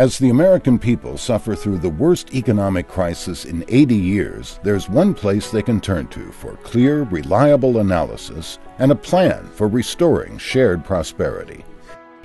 As the American people suffer through the worst economic crisis in 80 years, there's one place they can turn to for clear, reliable analysis and a plan for restoring shared prosperity.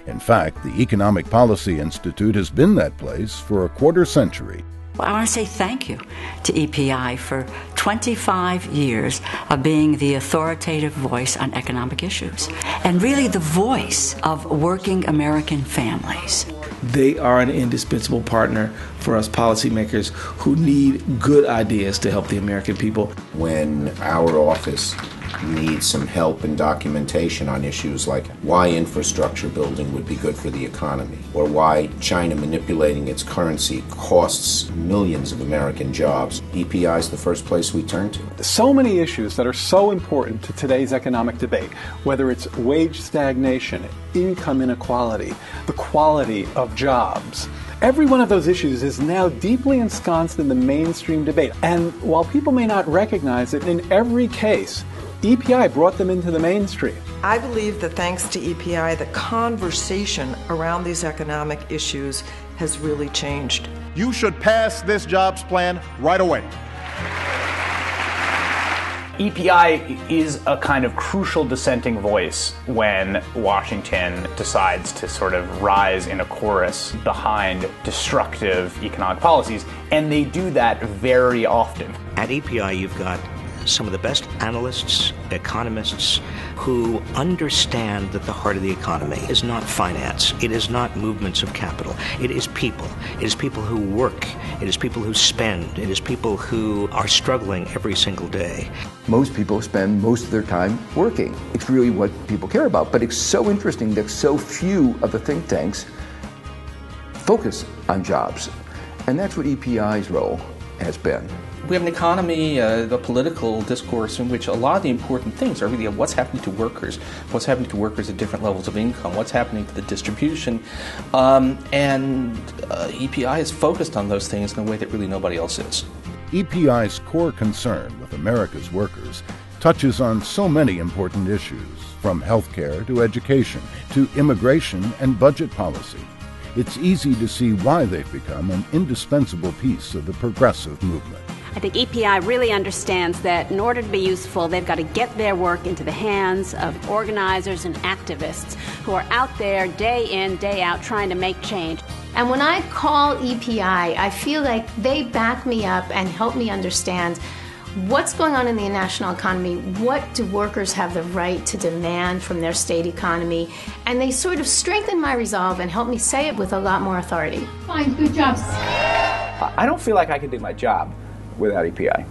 In fact, the Economic Policy Institute has been that place for a quarter century. Well, I want to say thank you to EPI for 25 years of being the authoritative voice on economic issues and really the voice of working American families. They are an indispensable partner for us policymakers who need good ideas to help the American people. When our office needs some help and documentation on issues like why infrastructure building would be good for the economy, or why China manipulating its currency costs millions of American jobs. EPI is the first place we turn to. So many issues that are so important to today's economic debate, whether it's wage stagnation, income inequality, the quality of jobs. Every one of those issues is now deeply ensconced in the mainstream debate. And while people may not recognize it, in every case, EPI brought them into the mainstream. I believe that thanks to EPI, the conversation around these economic issues has really changed. You should pass this jobs plan right away. EPI is a kind of crucial dissenting voice when Washington decides to sort of rise in a chorus behind destructive economic policies, and they do that very often. At EPI, you've got some of the best analysts, economists who understand that the heart of the economy is not finance, it is not movements of capital, it is people. It is people who work, it is people who spend, it is people who are struggling every single day. Most people spend most of their time working. It's really what people care about. But it's so interesting that so few of the think tanks focus on jobs. And that's what EPI's role has been we have an economy, uh, the political discourse in which a lot of the important things are really what's happening to workers, what's happening to workers at different levels of income, what's happening to the distribution, um, and uh, EPI is focused on those things in a way that really nobody else is. EPI's core concern with America's workers touches on so many important issues, from healthcare to education to immigration and budget policy. It's easy to see why they've become an indispensable piece of the progressive movement. I think EPI really understands that in order to be useful, they've got to get their work into the hands of organizers and activists who are out there day in, day out trying to make change. And when I call EPI, I feel like they back me up and help me understand what's going on in the national economy, what do workers have the right to demand from their state economy, and they sort of strengthen my resolve and help me say it with a lot more authority. Fine, good job. I don't feel like I can do my job without EPI.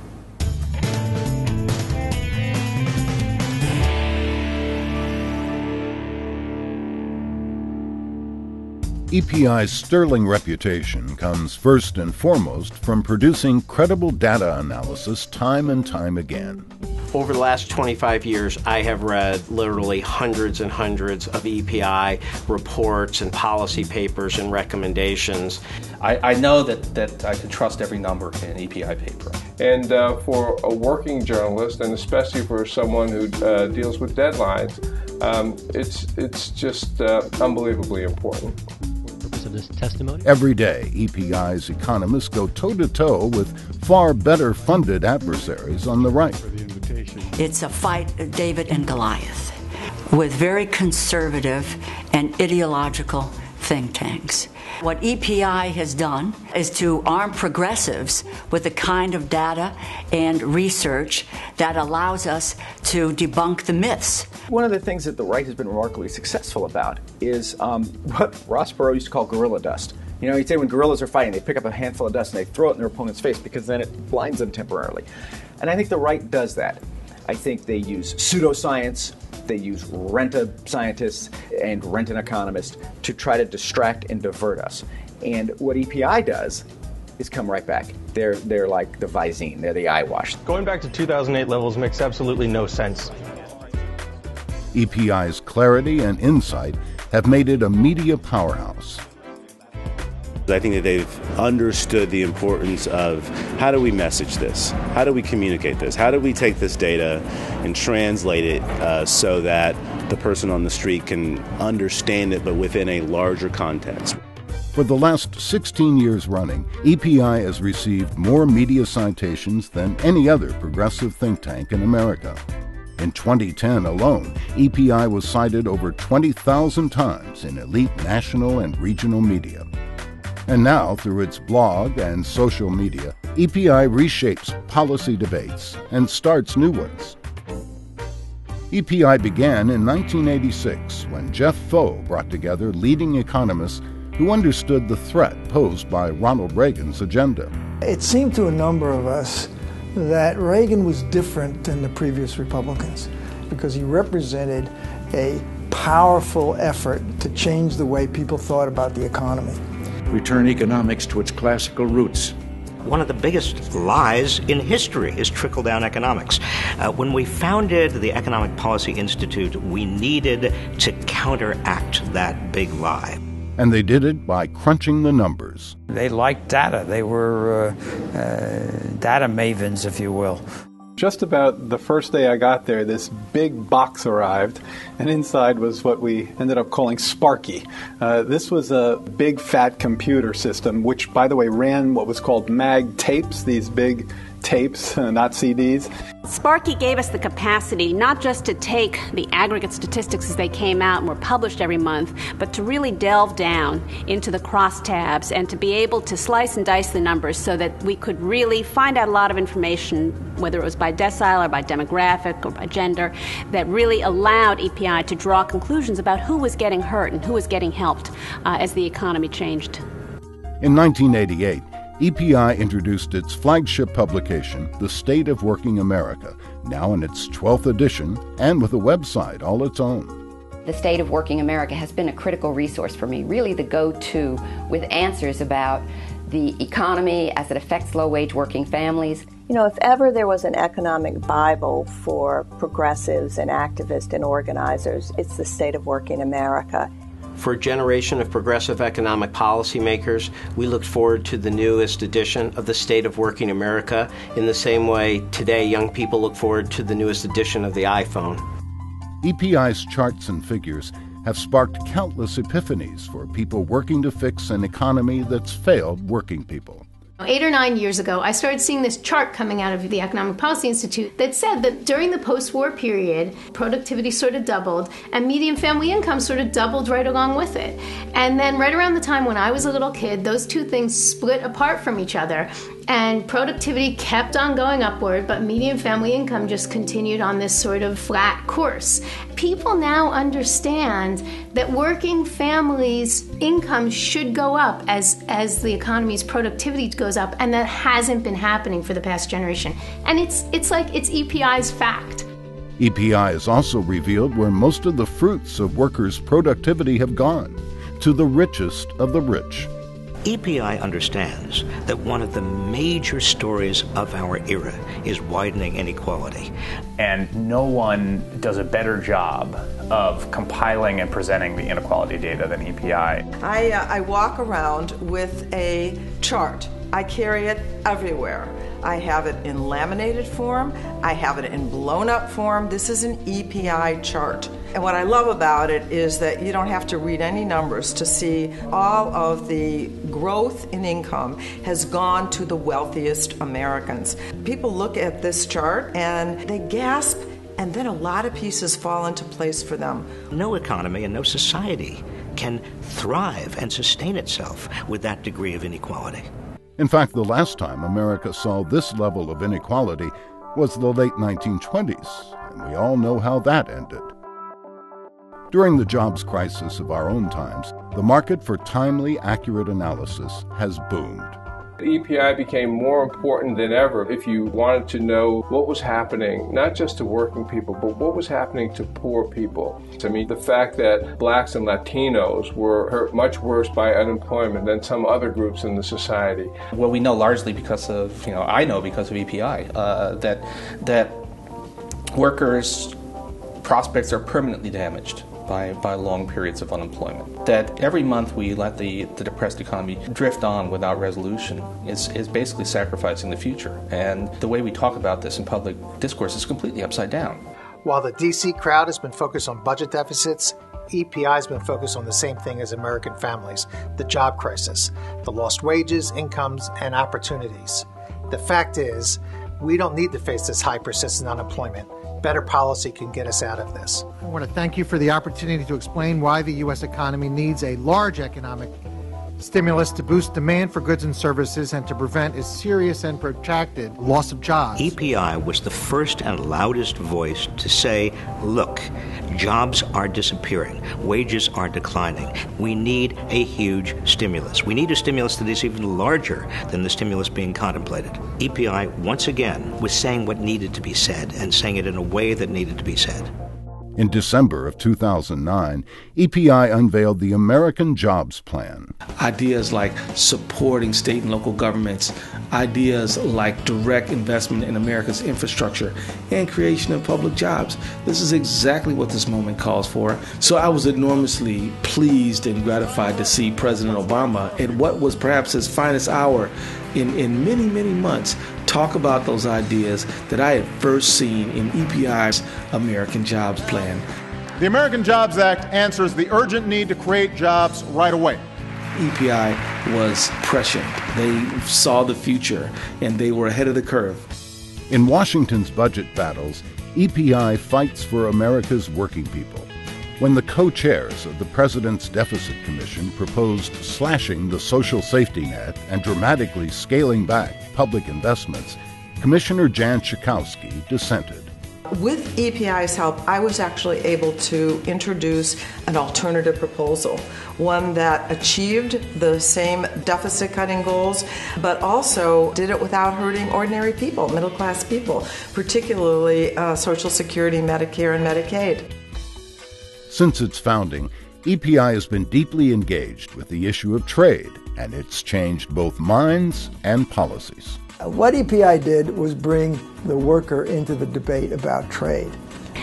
EPI's sterling reputation comes first and foremost from producing credible data analysis time and time again. Over the last 25 years, I have read literally hundreds and hundreds of EPI reports and policy papers and recommendations. I, I know that, that I can trust every number in an EPI paper. And uh, for a working journalist, and especially for someone who uh, deals with deadlines, um, it's, it's just uh, unbelievably important of this testimony? Every day, EPI's economists go toe to toe with far better funded adversaries on the right. It's a fight, David and Goliath, with very conservative and ideological think tanks. What EPI has done is to arm progressives with the kind of data and research that allows us to debunk the myths. One of the things that the right has been remarkably successful about is um, what Ross Perot used to call gorilla dust. You know, he'd say when gorillas are fighting, they pick up a handful of dust and they throw it in their opponent's face because then it blinds them temporarily. And I think the right does that. I think they use pseudoscience, they use rent-a scientists and rent-an economist to try to distract and divert us. And what EPI does is come right back. They're they're like the Visine, they're the eyewash. Going back to 2008 levels makes absolutely no sense. EPI's clarity and insight have made it a media powerhouse. I think that they've understood the importance of how do we message this? How do we communicate this? How do we take this data and translate it uh, so that the person on the street can understand it but within a larger context? For the last 16 years running, EPI has received more media citations than any other progressive think tank in America. In 2010 alone, EPI was cited over 20,000 times in elite national and regional media. And now, through its blog and social media, EPI reshapes policy debates and starts new ones. EPI began in 1986 when Jeff Faux brought together leading economists who understood the threat posed by Ronald Reagan's agenda. It seemed to a number of us that Reagan was different than the previous Republicans because he represented a powerful effort to change the way people thought about the economy. Return economics to its classical roots. One of the biggest lies in history is trickle down economics. Uh, when we founded the Economic Policy Institute, we needed to counteract that big lie. And they did it by crunching the numbers. They liked data. They were uh, uh, data mavens, if you will. Just about the first day I got there, this big box arrived, and inside was what we ended up calling Sparky. Uh, this was a big fat computer system, which, by the way, ran what was called mag tapes, these big tapes, not CDs. Sparky gave us the capacity not just to take the aggregate statistics as they came out and were published every month, but to really delve down into the crosstabs and to be able to slice and dice the numbers so that we could really find out a lot of information, whether it was by decile or by demographic or by gender, that really allowed EPI to draw conclusions about who was getting hurt and who was getting helped uh, as the economy changed. In 1988, EPI introduced its flagship publication, The State of Working America, now in its 12th edition and with a website all its own. The State of Working America has been a critical resource for me, really the go to with answers about the economy as it affects low wage working families. You know, if ever there was an economic Bible for progressives and activists and organizers, it's the State of Working America. For a generation of progressive economic policymakers, we looked forward to the newest edition of the State of Working America in the same way today young people look forward to the newest edition of the iPhone. EPI's charts and figures have sparked countless epiphanies for people working to fix an economy that's failed working people. Eight or nine years ago, I started seeing this chart coming out of the Economic Policy Institute that said that during the post war period, productivity sort of doubled and median family income sort of doubled right along with it. And then, right around the time when I was a little kid, those two things split apart from each other and productivity kept on going upward, but median family income just continued on this sort of flat course. People now understand that working families' income should go up as, as the economy's productivity goes up, and that hasn't been happening for the past generation. And it's, it's like it's EPI's fact. EPI has also revealed where most of the fruits of workers' productivity have gone to the richest of the rich. EPI understands that one of the major stories of our era is widening inequality. And no one does a better job of compiling and presenting the inequality data than EPI. I, uh, I walk around with a chart, I carry it everywhere. I have it in laminated form, I have it in blown up form. This is an EPI chart. And what I love about it is that you don't have to read any numbers to see all of the growth in income has gone to the wealthiest Americans. People look at this chart and they gasp, and then a lot of pieces fall into place for them. No economy and no society can thrive and sustain itself with that degree of inequality. In fact, the last time America saw this level of inequality was the late 1920s, and we all know how that ended. During the jobs crisis of our own times, the market for timely, accurate analysis has boomed. EPI became more important than ever if you wanted to know what was happening, not just to working people, but what was happening to poor people. I mean, the fact that blacks and Latinos were hurt much worse by unemployment than some other groups in the society. Well, we know largely because of, you know, I know because of EPI, uh, that, that workers' prospects are permanently damaged by, by long periods of unemployment. That every month we let the, the depressed economy drift on without resolution is, is basically sacrificing the future. And the way we talk about this in public discourse is completely upside down. While the DC crowd has been focused on budget deficits, EPI has been focused on the same thing as American families the job crisis, the lost wages, incomes, and opportunities. The fact is, we don't need to face this high persistent unemployment. Better policy can get us out of this. I want to thank you for the opportunity to explain why the U.S. economy needs a large economic stimulus to boost demand for goods and services and to prevent a serious and protracted loss of jobs. EPI was the first and loudest voice to say, look, jobs are disappearing, wages are declining. We need a huge stimulus. We need a stimulus that is even larger than the stimulus being contemplated. EPI, once again, was saying what needed to be said and saying it in a way that needed to be said. In December of 2009, EPI unveiled the American Jobs Plan. Ideas like supporting state and local governments, ideas like direct investment in America's infrastructure, and creation of public jobs. This is exactly what this moment calls for. So I was enormously pleased and gratified to see President Obama at what was perhaps his finest hour in, in many, many months talk about those ideas that I had first seen in EPI's American Jobs Plan. The American Jobs Act answers the urgent need to create jobs right away. EPI was prescient. They saw the future and they were ahead of the curve. In Washington's budget battles, EPI fights for America's working people. When the co chairs of the President's Deficit Commission proposed slashing the social safety net and dramatically scaling back public investments, Commissioner Jan Schakowsky dissented. With EPI's help, I was actually able to introduce an alternative proposal, one that achieved the same deficit cutting goals, but also did it without hurting ordinary people, middle class people, particularly uh, Social Security, Medicare, and Medicaid. Since its founding, EPI has been deeply engaged with the issue of trade, and it's changed both minds and policies. Uh, what EPI did was bring the worker into the debate about trade.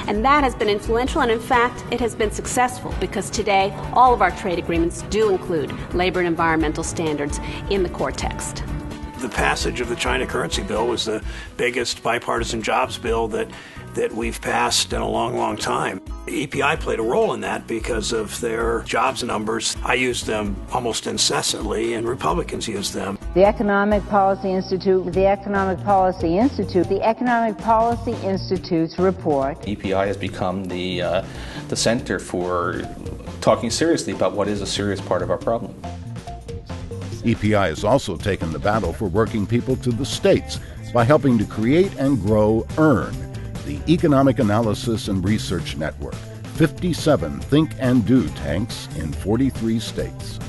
And that has been influential, and in fact, it has been successful because today all of our trade agreements do include labor and environmental standards in the core text. The passage of the China currency bill was the biggest bipartisan jobs bill that that we've passed in a long, long time. EPI played a role in that because of their jobs numbers. I use them almost incessantly, and Republicans use them. The Economic Policy Institute, the Economic Policy Institute, the Economic Policy Institute's report. EPI has become the, uh, the center for talking seriously about what is a serious part of our problem. EPI has also taken the battle for working people to the states by helping to create and grow EARN, the Economic Analysis and Research Network, 57 think and do tanks in 43 states.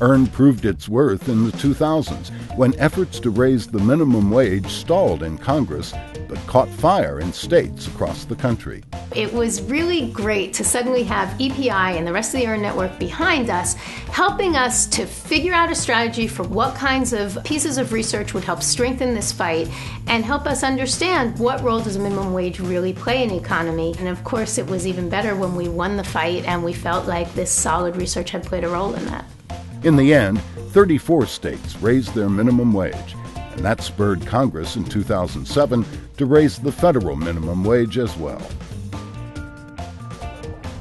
EARN proved its worth in the 2000s when efforts to raise the minimum wage stalled in Congress but caught fire in states across the country. It was really great to suddenly have EPI and the rest of the EARN network behind us, helping us to figure out a strategy for what kinds of pieces of research would help strengthen this fight and help us understand what role does a minimum wage really play in the economy. And of course, it was even better when we won the fight and we felt like this solid research had played a role in that. In the end, 34 states raised their minimum wage, and that spurred Congress in 2007 to raise the federal minimum wage as well.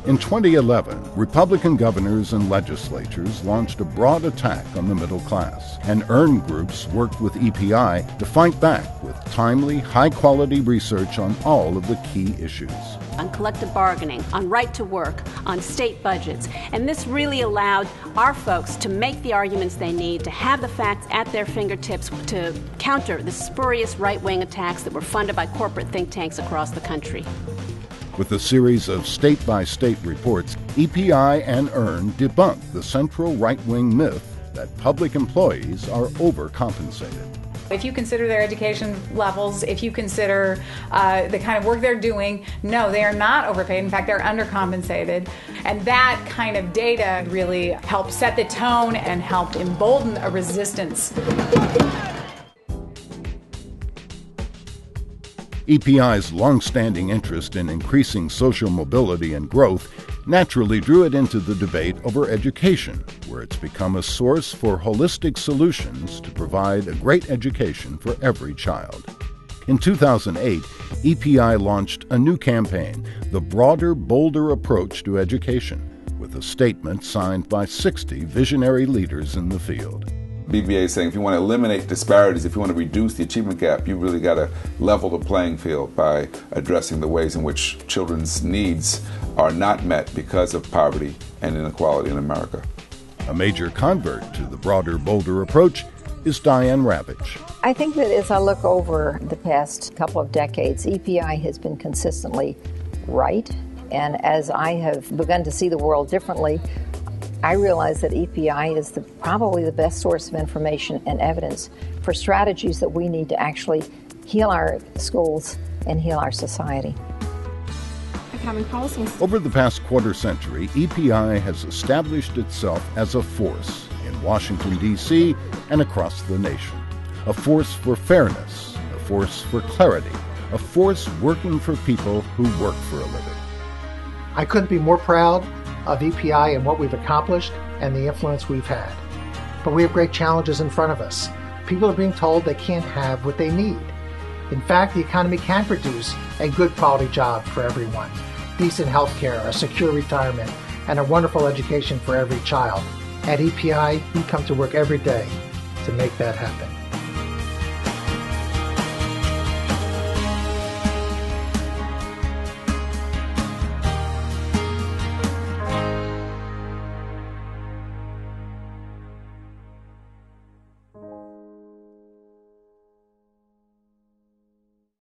In 2011, Republican governors and legislatures launched a broad attack on the middle class, and EARN groups worked with EPI to fight back with timely, high quality research on all of the key issues. On collective bargaining, on right to work, on state budgets. And this really allowed our folks to make the arguments they need, to have the facts at their fingertips to counter the spurious right wing attacks that were funded by corporate think tanks across the country. With a series of state by state reports, EPI and EARN debunk the central right wing myth that public employees are overcompensated. If you consider their education levels, if you consider uh, the kind of work they're doing, no, they are not overpaid. In fact, they're undercompensated. And that kind of data really helps set the tone and help embolden a resistance. EPI's long-standing interest in increasing social mobility and growth naturally drew it into the debate over education, where it's become a source for holistic solutions to provide a great education for every child. In 2008, EPI launched a new campaign, The Broader, Bolder Approach to Education, with a statement signed by 60 visionary leaders in the field. BBA is saying if you want to eliminate disparities, if you want to reduce the achievement gap, you really got to level the playing field by addressing the ways in which children's needs are not met because of poverty and inequality in America. A major convert to the broader, bolder approach is Diane Ravitch. I think that as I look over the past couple of decades, EPI has been consistently right. And as I have begun to see the world differently, I realize that EPI is the, probably the best source of information and evidence for strategies that we need to actually heal our schools and heal our society. Over the past quarter century, EPI has established itself as a force in Washington, D.C. and across the nation. A force for fairness, a force for clarity, a force working for people who work for a living. I couldn't be more proud of EPI and what we've accomplished and the influence we've had. But we have great challenges in front of us. People are being told they can't have what they need. In fact, the economy can produce a good quality job for everyone, decent health care, a secure retirement, and a wonderful education for every child. At EPI, we come to work every day to make that happen.